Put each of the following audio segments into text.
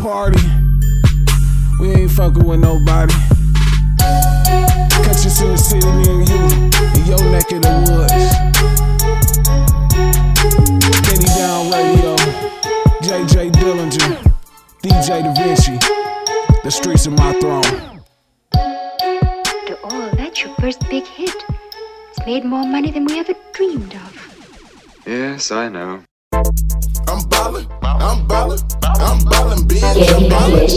party. We ain't fucking with nobody. Catch us in the city near you, in your neck of the woods. Getty Down Radio, JJ Dealnger, DJ Davinci. The streets are my throne. After all, that's your first big hit. It's made more money than we ever dreamed of. Yes, I know. I'm ballin', I'm ballin', I'm ballin', bitch. I'm ballin',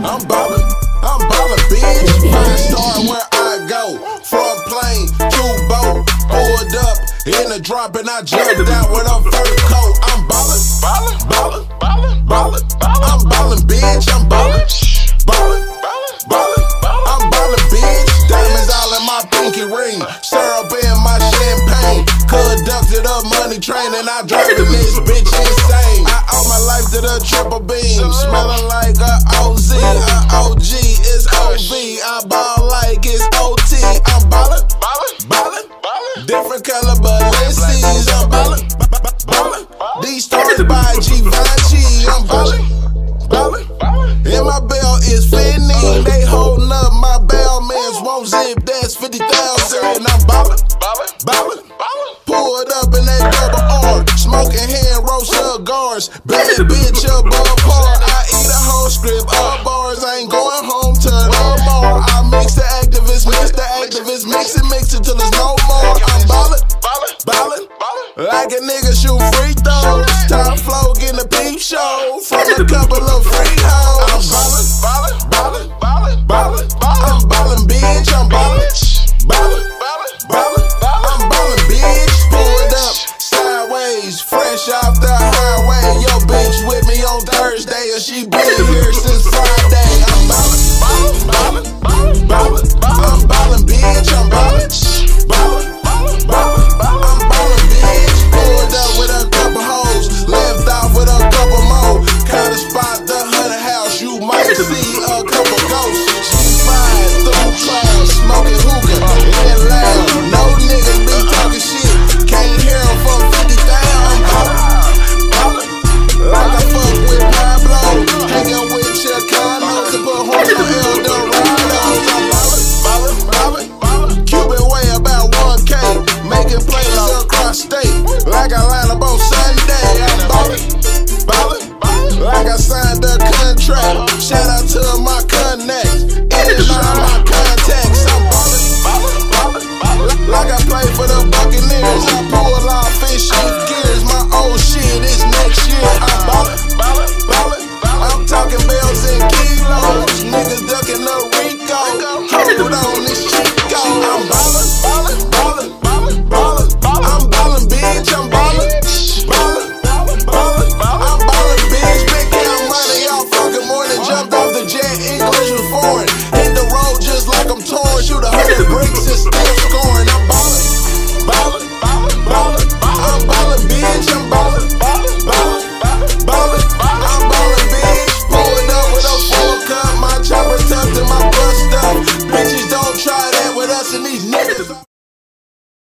I'm ballin', I'm ballin', bitch. Five star where I go. Front plane, two boat, pulled up in a drop and I jumped out with a fur coat. I'm ballin', ballin', ballin', ballin', ballin', I'm ballin', bitch. I'm ballin', ballin', ballin', I'm ballin', bitch. Diamonds all in my pinky ring, syrup in my champagne. Conducted a money train and I drove this bitch to the triple beam, smelling like a OZ, a OG. It's OV. I ball like it's OT. I'm ballin', ballin', ballin', ballin'. Different color Balenci's. I'm ballin', ballin'. These stars by Givenchy. I'm ballin', ballin'. And my bell is Fendi. They holding up my bellman's won't zip. That's 50,000. And I'm ballin', ballin', ballin'. Pulled up in that double R, smoking hand roll cigars. Bad bitch above par. I eat a whole script of bars. I ain't going home till no more. I mix the Actavis, mix the Actavis, mix it, mix it till there's no more. I'm ballin', ballin', ballin', like a nigga shoot free throws. Top flow getting a peep show from a couple of free hoes. I'm ballin', ballin', ballin', might to.